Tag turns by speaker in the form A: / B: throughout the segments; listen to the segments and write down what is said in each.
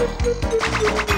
A: Thank you.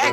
A: Huh?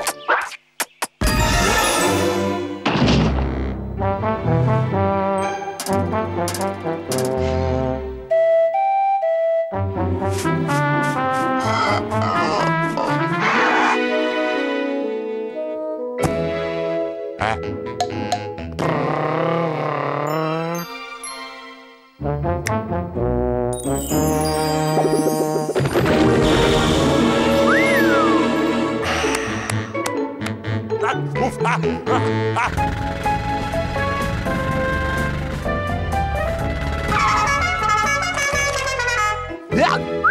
A: Yeah! Ya.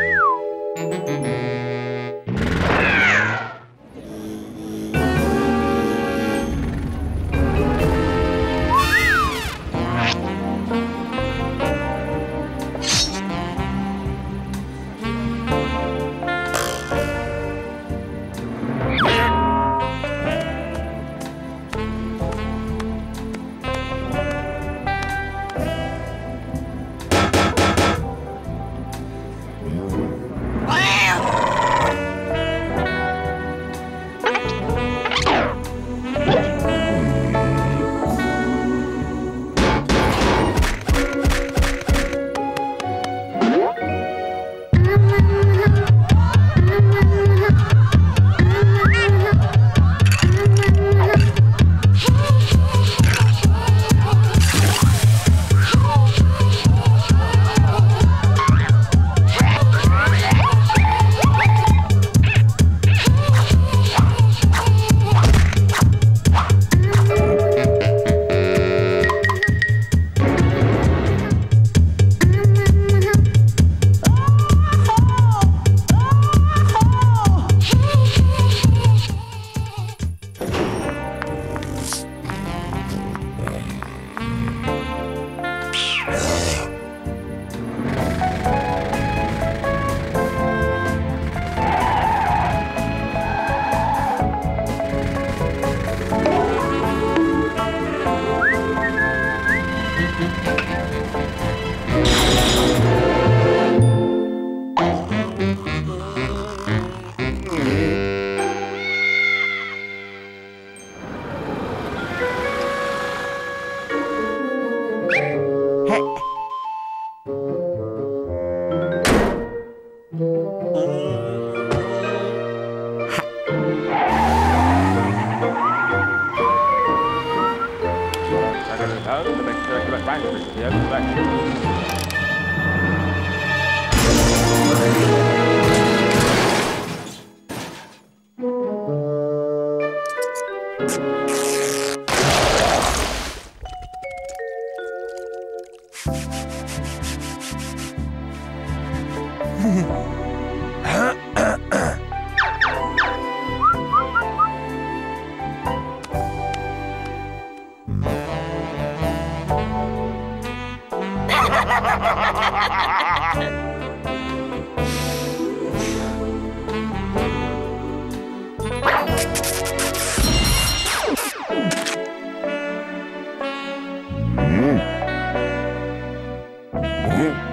A: Hehehe Mm-hmm.